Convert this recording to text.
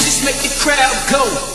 Just make the crowd go.